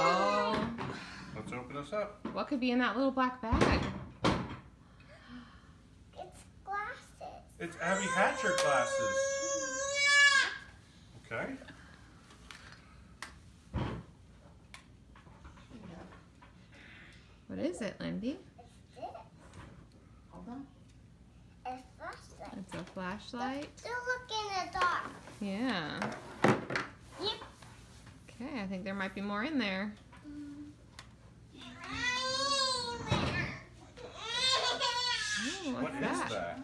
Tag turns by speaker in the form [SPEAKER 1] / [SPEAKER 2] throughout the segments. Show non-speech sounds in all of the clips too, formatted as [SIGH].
[SPEAKER 1] Oh,
[SPEAKER 2] Let's open this up.
[SPEAKER 1] what could be in that little black bag?
[SPEAKER 3] It's glasses.
[SPEAKER 2] It's Abby Hatcher glasses. Okay.
[SPEAKER 1] What is it, Lindi?
[SPEAKER 3] It's this.
[SPEAKER 4] Hold on.
[SPEAKER 3] It's flashlight.
[SPEAKER 1] It's a flashlight.
[SPEAKER 3] Still look in the dark.
[SPEAKER 1] Yeah.
[SPEAKER 3] Yep.
[SPEAKER 1] Okay, I think there might be more in there. Oh, what's
[SPEAKER 2] What is
[SPEAKER 1] that?
[SPEAKER 2] that?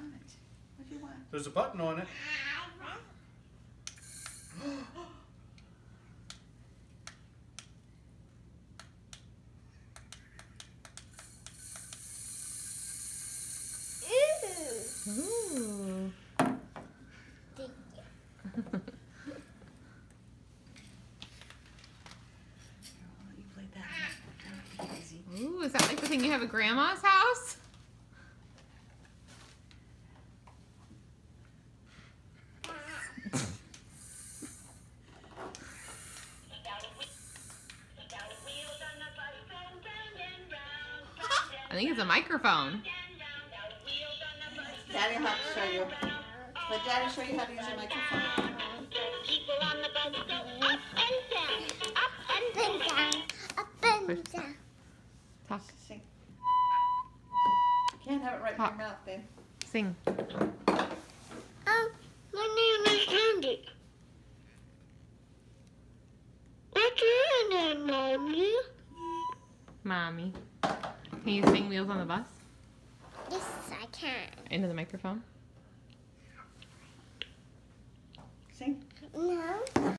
[SPEAKER 4] What do you want?
[SPEAKER 2] There's a button on it.
[SPEAKER 3] Ooh. [GASPS]
[SPEAKER 1] Ooh.
[SPEAKER 3] Thank you. [LAUGHS]
[SPEAKER 4] I'll let you play that. That'll be easy.
[SPEAKER 1] Ooh, is that like the thing you have at grandma's house? I think it's a microphone.
[SPEAKER 4] Daddy to show you. Let Daddy show you how to use a microphone.
[SPEAKER 1] Talk.
[SPEAKER 4] Sing. Can't have it right in your mouth, babe.
[SPEAKER 1] Sing.
[SPEAKER 3] Oh, my name is Andy. What's your name, Mommy?
[SPEAKER 1] Mommy. Can you sing Wheels on the Bus?
[SPEAKER 3] Yes, I can.
[SPEAKER 1] Into the microphone?
[SPEAKER 4] Sing.
[SPEAKER 3] No.